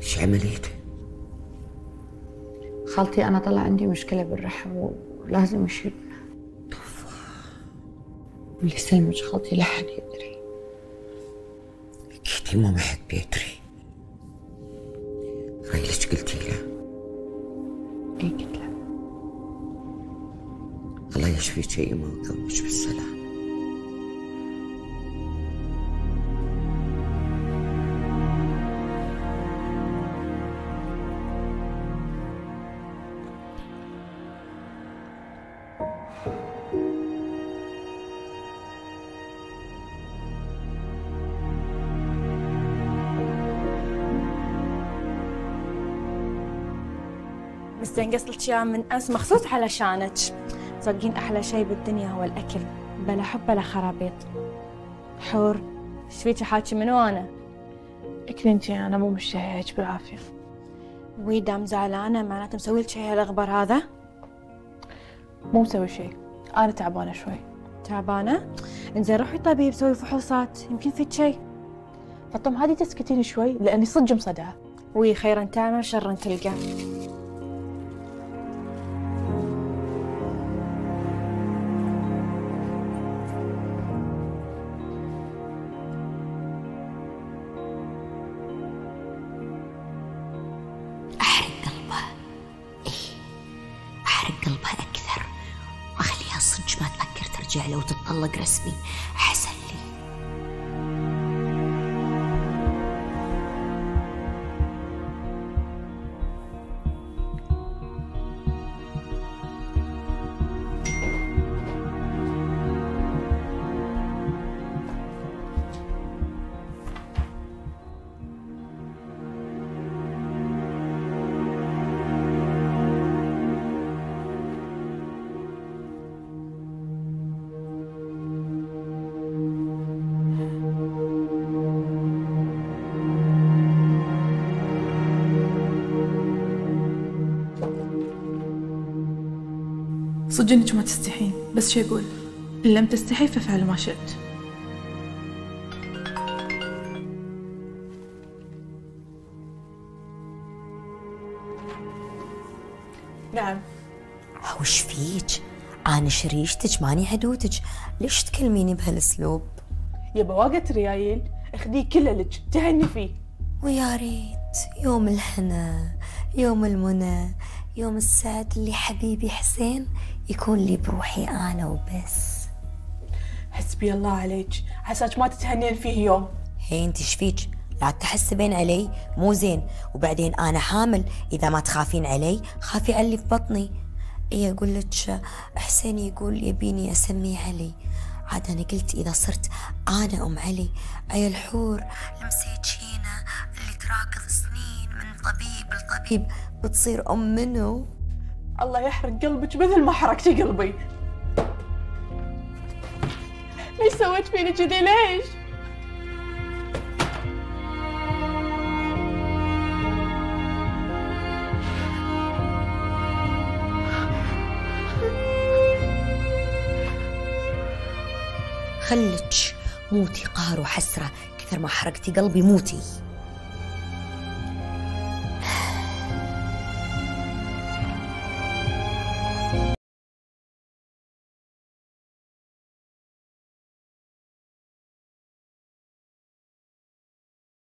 شو عملت؟ خالتي أنا طلع عندي مشكلة بالرحم ولازم أشيل واللي سلمك خالتي لا حد يدري. أكيد ما حد بيدري. ليش قلتي له؟ إيه قلت له الله يشفيك يا إما ويقومك بالسلام. مستنقص لك اياه من امس مخصوص علشانك تصدقين أحلى شيء بالدنيا هو الأكل بلا حب بلا خرابيط. حور. إيش فيك حاكي منو أنا؟ اكلي انتي أنا مو مشتهية هيك بالعافية. وي دام زعلانة معناته مسوي لك شيء هالاخبار هذا؟ مو مسوي شيء. أنا تعبانة شوي. تعبانة؟ إنزين روحي طبيب سوي فحوصات. يمكن فيك شيء. فطم هذه تسكتيني شوي لأني صدق مصدعة. وي خيرا تعمل شرا تلقى. أحرق قلبه أكثر. وأخليها صدق ما تفكر ترجع له وتتطلق رسمي. أحسن صدق انك ما تستحين بس شو أقول؟ إن لم تستحي فافعل ما شئت. نعم. وش فيك؟ أنا شريشتك ماني عدوتك ليش تكلميني بهالأسلوب؟ يا بواقة ريايل أخذيه كله لك. تهني فيه. ويا ريت. يوم الهنا يوم المنى يوم السعد اللي حبيبي حسين يكون لي بروحي أنا وبس. حسبي الله عليك. عساك ما تتهنين فيه يوم. هي أنت شفيك لا تحسبين علي؟ مو زين. وبعدين أنا حامل. إذا ما تخافين علي خافي على اللي في بطني. اي أقول لك حسين يقول يبيني اسميه علي. عاد أنا قلت إذا صرت أنا أم علي. أي الحور؟ المسيجينه اللي تراكض سنين من طبيب لطبيب. بتصير أم منو؟ الله يحرق قلبك مثل ما حرقتي قلبي. ليش سويت فيني كذي؟ ليش؟ خلك موتي قهر وحسرة. كثر ما حرقتي قلبي موتي.